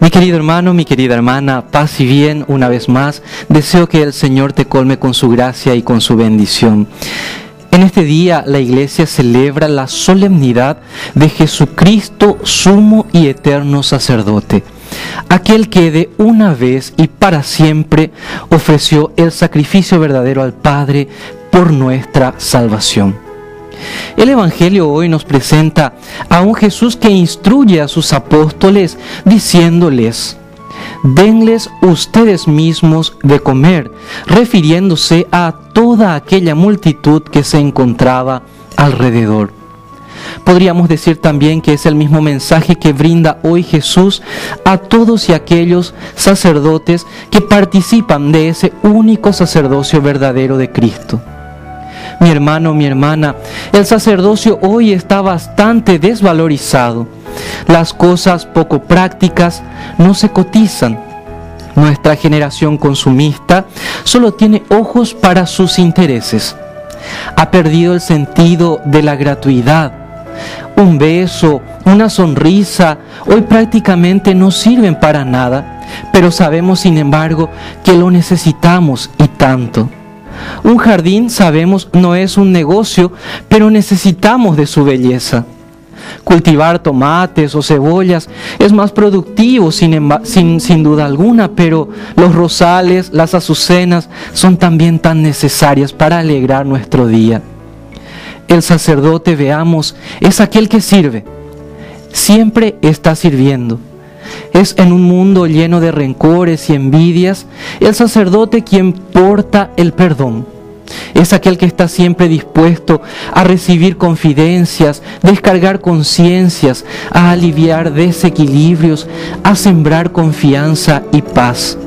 Mi querido hermano, mi querida hermana, paz y bien una vez más. Deseo que el Señor te colme con su gracia y con su bendición. En este día la iglesia celebra la solemnidad de Jesucristo, sumo y eterno sacerdote, aquel que de una vez y para siempre ofreció el sacrificio verdadero al Padre por nuestra salvación. El Evangelio hoy nos presenta a un Jesús que instruye a sus apóstoles diciéndoles, denles ustedes mismos de comer, refiriéndose a toda aquella multitud que se encontraba alrededor. Podríamos decir también que es el mismo mensaje que brinda hoy Jesús a todos y aquellos sacerdotes que participan de ese único sacerdocio verdadero de Cristo. Mi hermano, mi hermana, el sacerdocio hoy está bastante desvalorizado. Las cosas poco prácticas no se cotizan. Nuestra generación consumista solo tiene ojos para sus intereses. Ha perdido el sentido de la gratuidad. Un beso, una sonrisa, hoy prácticamente no sirven para nada, pero sabemos sin embargo que lo necesitamos y tanto. Un jardín, sabemos, no es un negocio, pero necesitamos de su belleza. Cultivar tomates o cebollas es más productivo sin, sin, duda alguna, pero los rosales, las azucenas son también tan necesarias para alegrar nuestro día. El sacerdote, veamos, es aquel que sirve. Siempre está sirviendo es en un mundo lleno de rencores y envidias el sacerdote quien porta el perdón. Es aquel que está siempre dispuesto a recibir confidencias, descargar conciencias, a aliviar desequilibrios, a sembrar confianza y paz.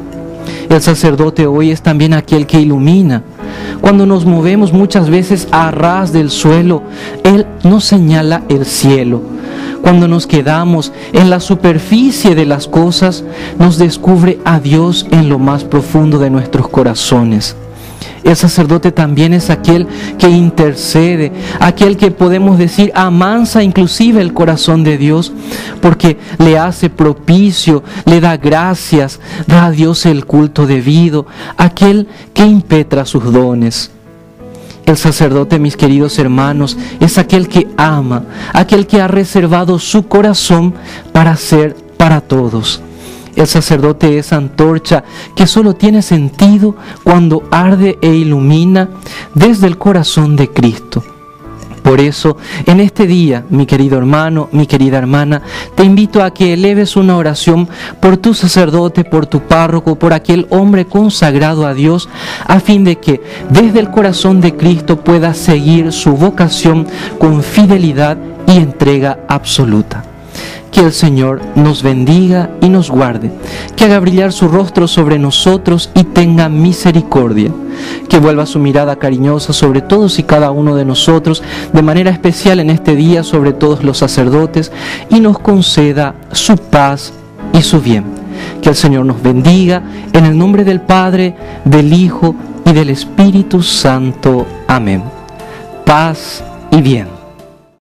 El sacerdote hoy es también aquel que ilumina. Cuando nos movemos muchas veces a ras del suelo, Él nos señala el cielo cuando nos quedamos en la superficie de las cosas, nos descubre a Dios en lo más profundo de nuestros corazones. El sacerdote también es aquel que intercede, aquel que podemos decir amansa inclusive el corazón de Dios, porque le hace propicio, le da gracias, da a Dios el culto debido, aquel que impetra sus dones. El sacerdote, mis queridos hermanos, es aquel que ama, aquel que ha reservado su corazón para ser para todos. El sacerdote es antorcha que solo tiene sentido cuando arde e ilumina desde el corazón de Cristo. Por eso, en este día, mi querido hermano, mi querida hermana, te invito a que eleves una oración por tu sacerdote, por tu párroco, por aquel hombre consagrado a Dios, a fin de que desde el corazón de Cristo pueda seguir su vocación con fidelidad y entrega absoluta. Que el Señor nos bendiga y nos guarde, que haga brillar su rostro sobre nosotros y tenga misericordia, que vuelva su mirada cariñosa sobre todos y cada uno de nosotros, de manera especial en este día sobre todos los sacerdotes, y nos conceda su paz y su bien. Que el Señor nos bendiga en el nombre del Padre, del Hijo y del Espíritu Santo. Amén. Paz y bien.